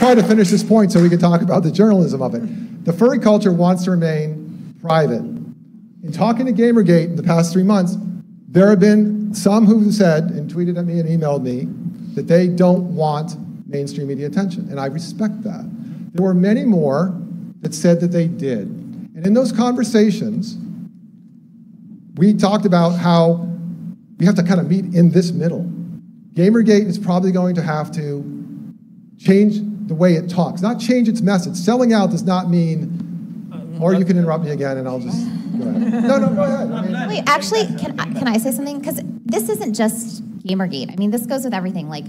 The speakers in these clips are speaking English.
try to finish this point so we can talk about the journalism of it. The furry culture wants to remain private. In talking to Gamergate in the past three months, there have been some who've said and tweeted at me and emailed me that they don't want mainstream media attention, and I respect that. There were many more that said that they did. And in those conversations, we talked about how we have to kind of meet in this middle. Gamergate is probably going to have to change the way it talks, not change its message. Selling out does not mean, or you can interrupt me again and I'll just. No, no, go ahead. I mean, Wait, actually, can I, can I say something? Because this isn't just Gamergate. I mean, this goes with everything. Like,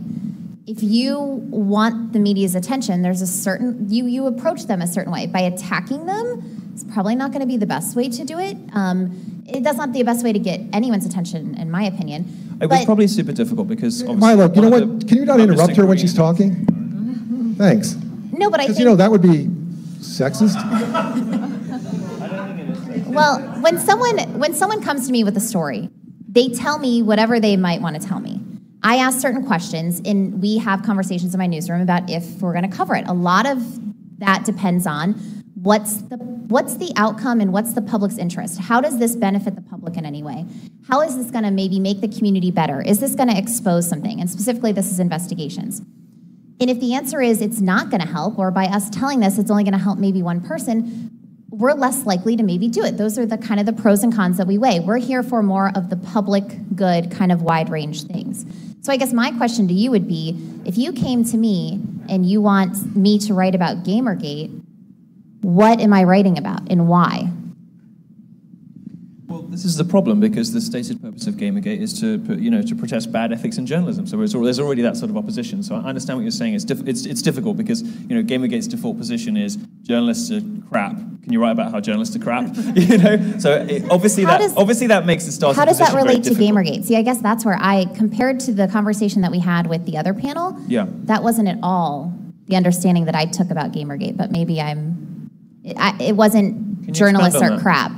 if you want the media's attention, there's a certain you you approach them a certain way. By attacking them, it's probably not going to be the best way to do it. Um, it, that's not the best way to get anyone's attention, in my opinion. It was But- probably super difficult because obviously Milo, you know what? Can you not interrupt her when she's talking? Thanks. no, but I Because think you know that would be sexist. Well, when someone when someone comes to me with a story, they tell me whatever they might want to tell me. I ask certain questions, and we have conversations in my newsroom about if we're going to cover it. A lot of that depends on what's the what's the outcome and what's the public's interest. How does this benefit the public in any way? How is this going to maybe make the community better? Is this going to expose something? And specifically, this is investigations. And if the answer is it's not going to help, or by us telling this, it's only going to help maybe one person, we're less likely to maybe do it. Those are the kind of the pros and cons that we weigh. We're here for more of the public good, kind of wide range things. So I guess my question to you would be if you came to me and you want me to write about Gamergate, what am I writing about and why? This is the problem because the stated purpose of Gamergate is to, put, you know, to protest bad ethics in journalism. So there's there's already that sort of opposition. So I understand what you're saying. It's, diff- it's, it's difficult because you know Gamergate's default position is journalists are crap. Can you write about how journalists are crap? you know, so it, obviously How that does- obviously that makes the starting How does that relate to. Gamergate? See, I guess that's where I, compared to the conversation that we had with the other panel, Yeah. that wasn't at all the understanding that I took about Gamergate, but maybe I'm, it, I, it wasn't journalists are that? crap.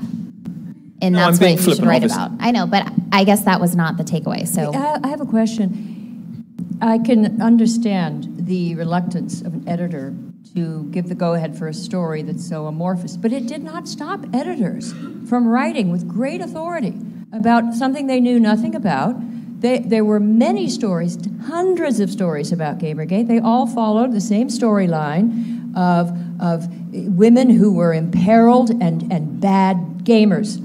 And No, that's what you should write obviously. about. I know, but I guess that was not the takeaway. So I I have a question. I can understand the reluctance of an editor to give the go-ahead for a story that's so amorphous, but it did not stop editors from writing with great authority about something they knew nothing about. They, there were many stories, hundreds of stories about Gamergate. They all followed the same storyline of, of women who were imperiled and, and bad gamers.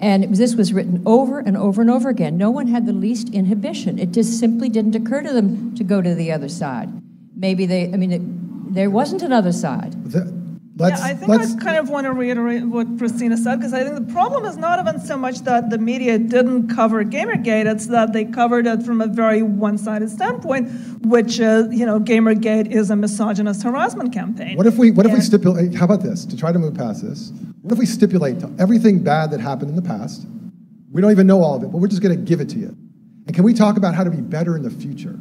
And it was, this was written over and over and over again. No one had the least inhibition. It just simply didn't occur to them to go to the other side. Maybe they, I mean, it, there wasn't another side. The- Let's, yeah, I think let's, I kind of want to reiterate what Christina said because I think the problem is not even so much that the media didn't cover Gamergate; it's that they covered it from a very one-sided standpoint, which is, you know, Gamergate is a misogynist harassment campaign. What if we what if we stipulate? How about this? To try to move past this, what if we stipulate to everything bad that happened in the past? We don't even know all of it, but we're just going to give it to you. And can we talk about how to be better in the future?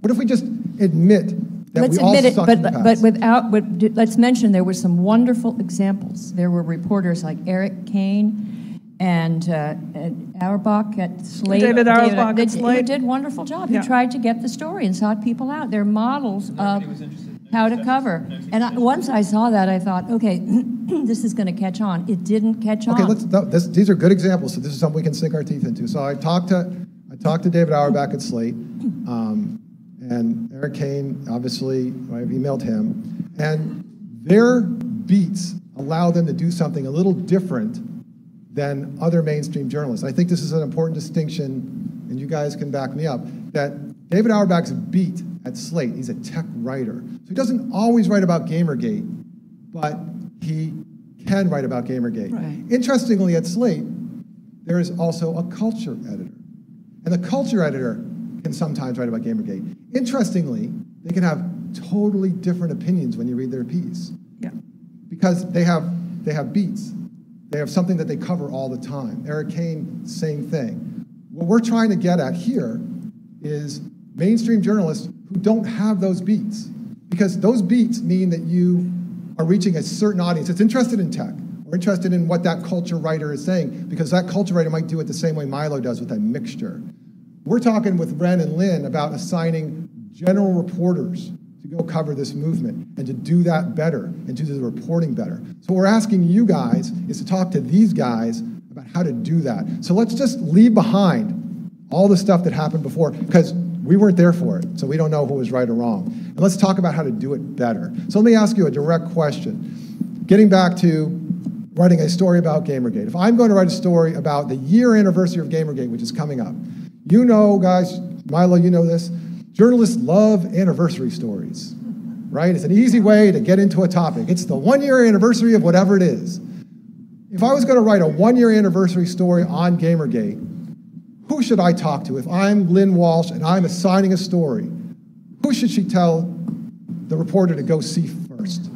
What if we just admit that Let's we all admit it, sucked but, in the but without, but let's mention there were some wonderful examples. There were reporters like Erik Kain and, uh, and Auerbach at Slate. David Auerbach They- at Who Slate. did a wonderful job. Yeah. He tried to get the story and sought people out. They're models of how to cover. And I, once I saw that, I thought, okay, this is going to catch on. It didn't catch on. Okay, let's, no, this, these are good examples. So this is something we can sink our teeth into. So I talked to I talked to David Auerbach at Slate, um, and Erik Kain. Obviously, I've emailed him, and their beats allow them to do something a little different than other mainstream journalists. I think this is an important distinction, and you guys can back me up. That David Auerbach's beat at Slate. He's a tech writer, so he doesn't always write about GamerGate, but he can write about GamerGate. Right. Interestingly, at Slate, there is also a culture editor. And the culture editor can sometimes write about Gamergate. Interestingly, they can have totally different opinions when you read their piece Yeah. because they have, they have beats. They have something that they cover all the time. Erik Kain, same thing. What we're trying to get at here is mainstream journalists who don't have those beats because those beats mean that you are reaching a certain audience that's interested in tech or interested in what that culture writer is saying because that culture writer might do it the same way Milo does with a mixture. We're talking with Ren and Lynn about assigning general reporters to go cover this movement and to do that better and to do the reporting better. So what we're asking you guys is to talk to these guys about how to do that. So let's just leave behind all the stuff that happened before because we weren't there for it, so we don't know who was right or wrong. And let's talk about how to do it better. So let me ask you a direct question. Getting back to writing a story about Gamergate. If I'm going to write a story about the year anniversary of Gamergate, which is coming up, you know, guys, Milo, you know this, journalists love anniversary stories, right? It's an easy way to get into a topic. It's the one year anniversary of whatever it is. If I was going to write a one year anniversary story on Gamergate, who should I talk to? If I'm Lynn Walsh and I'm assigning a story, who should she tell the reporter to go see first?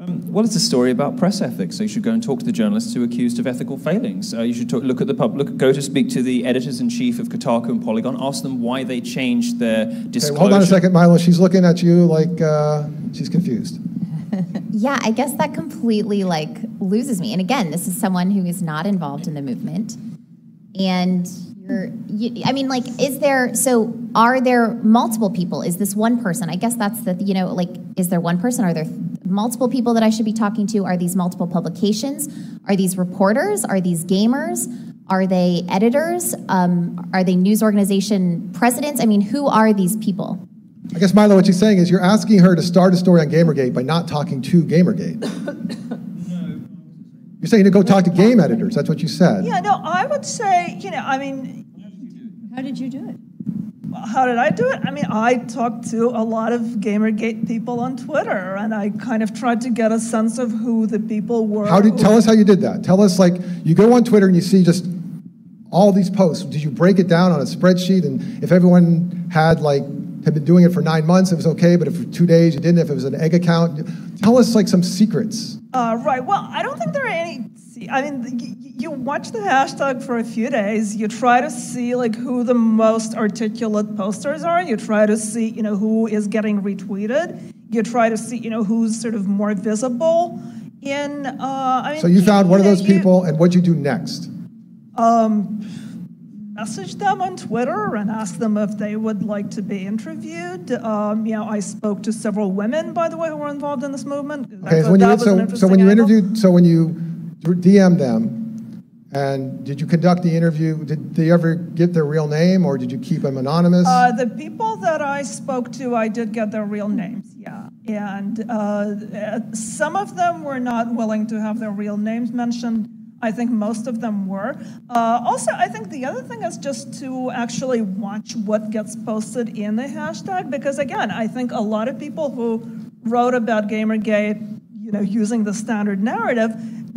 Um, well, it's a story about press ethics. So you should go and talk to the journalists who are accused of ethical failings. Uh, you should talk, look at the public, go to speak to the editors in chief of Kotaku and Polygon, ask them why they changed their disclosure. Okay, hold on a second, Milo. She's looking at you like uh, she's confused. yeah, I guess that completely like loses me. And again, this is someone who is not involved in the movement, and you're, you, I mean, like, is there, so are there multiple people? Is this one person? I guess that's the, you know, like, is there one person? Are there multiple people that I should be talking to? Are these multiple publications? Are these reporters? Are these gamers? Are they editors? Um, are they news organization presidents? I mean, who are these people? I guess, Milo, what she's saying is you're asking her to start a story on Gamergate by not talking to Gamergate. You're saying to go talk to game editors. That's what you said. Yeah, no, I would say, you know, I mean. How did you do it? How did I do it? I mean, I talked to a lot of Gamergate people on Twitter, and I kind of tried to get a sense of who the people were. How did tell us how you did that? Tell us like you go on Twitter and you see just all these posts. Did you break it down on a spreadsheet? And if everyone had like had been doing it for nine months, it was okay. But if for two days you didn't, if it was an egg account, tell us like some secrets. Uh, right. Well, I don't think there are any. I mean, you, watch the hashtag for a few days. You try to see like who the most articulate posters are. You try to see, you know, who is getting retweeted. You try to see, you know, who's sort of more visible. In, uh, I mean, so you found one of those people, and what'd you do next? Um, message them on Twitter and ask them if they would like to be interviewed. Um, you know, I spoke to several women, by the way, who were involved in this movement. Okay, so when, you, so, so when you interviewed, so when you DM'd them, and did you conduct the interview? Did they ever get their real name, or did you keep them anonymous? Uh, the people that I spoke to, I did get their real names. Yeah, and uh, some of them were not willing to have their real names mentioned. I think most of them were. Uh, also, I think the other thing is just to actually watch what gets posted in the hashtag, because again, I think a lot of people who wrote about Gamergate, you know, using the standard narrative,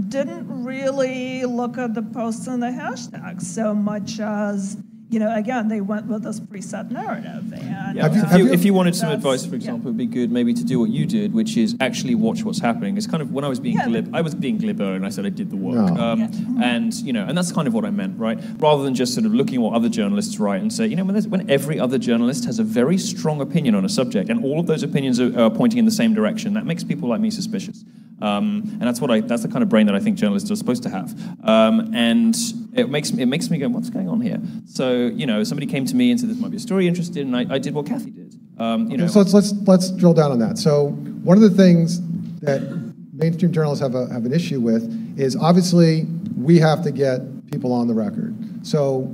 didn't really look at the posts in the hashtag so much as you know, again, they went with this preset narrative. And, yeah, if, you, if, you, wanted some advice, for example, yeah. it'd be good maybe to do what you did, which is actually watch what's happening. It's kind of when I was being yeah. glib, I was being glibber and I said I did the work. No. Um, yeah. And, you know, and that's kind of what I meant, right? Rather than just sort of looking at what other journalists write and say, you know, when, when every other journalist has a very strong opinion on a subject and all of those opinions are, are pointing in the same direction, that makes people like me suspicious. Um, and that's what I, that's the kind of brain that I think journalists are supposed to have. Um, and it makes, it makes me go, what's going on here? So, you know, somebody came to me and said, this might be a story interested, and I, I did what Cathy did. Um, you know. so let's, let's, let's drill down on that. So one of the things that mainstream journalists have, a, have an issue with is obviously we have to get people on the record. So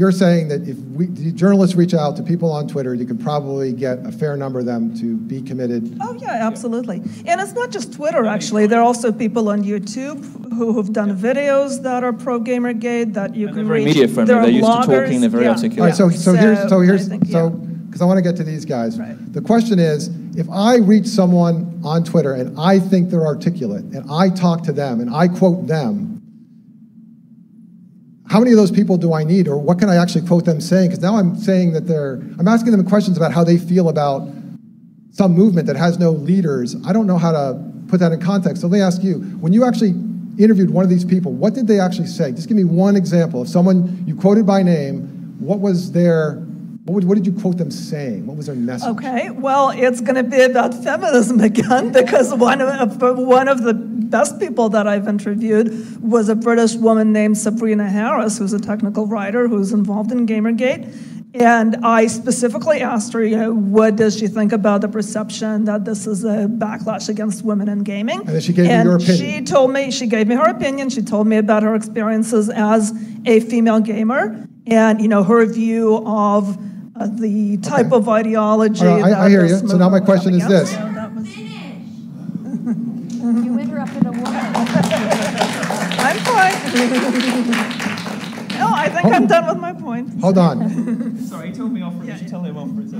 you're saying that if we, journalists reach out to people on Twitter, you can probably get a fair number of them to be committed. Oh yeah, absolutely. And it's not just Twitter actually. There are also people on YouTube who have done videos that are pro GamerGate that you and can they're very reach. media friendly. They're, they're used to talking. They're very yeah. articulate. All right, so so, so here's so here's think, so because I want to get to these guys. Right. The question is, if I reach someone on Twitter and I think they're articulate and I talk to them and I quote them how many of those people do I need, or what can I actually quote them saying? Because now I'm saying that they're, I'm asking them questions about how they feel about some movement that has no leaders. I don't know how to put that in context. So let me ask you, when you actually interviewed one of these people, what did they actually say? Just give me one example of someone you quoted by name. What was their, what, would, what did you quote them saying? What was their message? Okay, well, it's going to be about feminism again because one of, one of the best people that I've interviewed was a British woman named Sabrina Harris, who's a technical writer who's involved in Gamergate. And I specifically asked her, you know, what does she think about the perception that this is a backlash against women in gaming? And she gave you And your opinion. She told me, she gave me her opinion. She told me about her experiences as a female gamer and, you know, her view of uh, the type Okay. of ideology. Right, I- I hear you. So now my question is this. No, oh, I think I'm done with my point. Hold on. Sorry, he told me off for it. You should tell him off for it.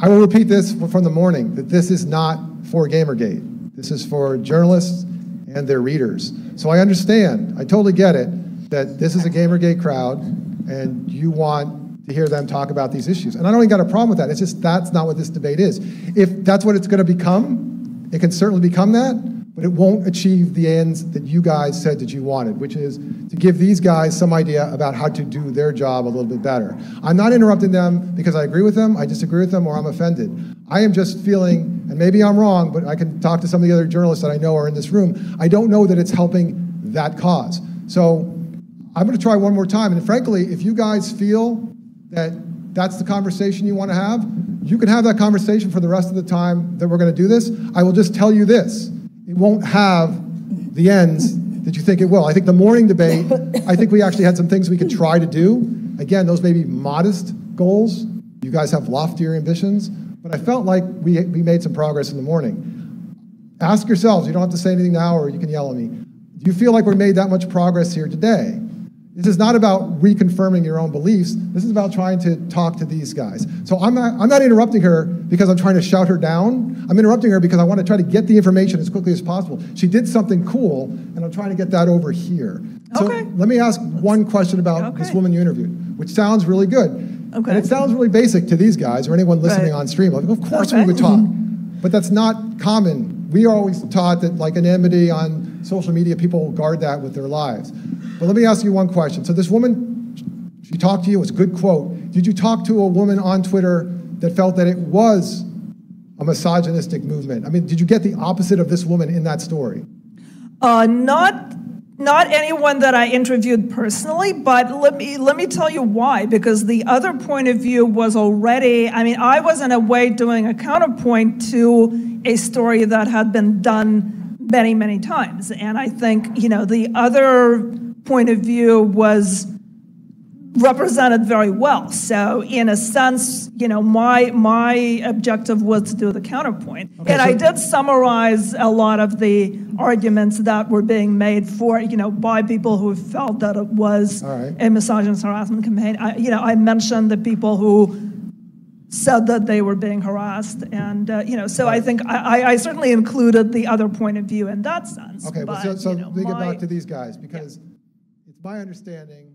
I will repeat this from the morning, that this is not for Gamergate. This is for journalists and their readers. So I understand, I totally get it, that this is a Gamergate crowd, and you want to hear them talk about these issues. And I don't even got a problem with that, it's just that's not what this debate is. If that's what it's gonna become, it can certainly become that, but it won't achieve the ends that you guys said that you wanted, which is to give these guys some idea about how to do their job a little bit better. I'm not interrupting them because I agree with them, I disagree with them, or I'm offended. I am just feeling, and maybe I'm wrong, but I can talk to some of the other journalists that I know are in this room. I don't know that it's helping that cause. So I'm going to try one more time. And frankly, if you guys feel that that's the conversation you want to have, you can have that conversation for the rest of the time that we're going to do this. I will just tell you this it won't have the ends that you think it will. I think the morning debate, I think we actually had some things we could try to do. Again, those may be modest goals. You guys have loftier ambitions, but I felt like we, we made some progress in the morning. Ask yourselves, you don't have to say anything now or you can yell at me. Do you feel like we made that much progress here today? This is not about reconfirming your own beliefs. This is about trying to talk to these guys. So I'm not, I'm not interrupting her because I'm trying to shout her down. I'm interrupting her because I want to try to get the information as quickly as possible. She did something cool, and I'm trying to get that over here. So Okay. let me ask one question about this woman you interviewed, which sounds really good. Okay. And it sounds really basic to these guys or anyone listening Right. on stream. Like, of course we would talk. But that's not common. We are always taught that like anonymity on social media, people will guard that with their lives. But let me ask you one question. So this woman, she talked to you, it was a good quote. Did you talk to a woman on Twitter that felt that it was a misogynistic movement? I mean, did you get the opposite of this woman in that story? Uh, not not anyone that I interviewed personally, but let me let me tell you why. Because the other point of view was already. I mean, I was in a way doing a counterpoint to a story that had been done many many times, and I think you know the other point of view was represented very well. So in a sense, you know, my my objective was to do the counterpoint. Okay, and I did summarize a lot of the arguments that were being made for, you know, by people who felt that it was right. a misogynist harassment campaign. I, you know, I mentioned the people who said that they were being harassed, and uh, you know, so I think I, I- certainly included the other point of view in that sense. Okay, well, so, so you know, me get my- back to these guys because it's my understanding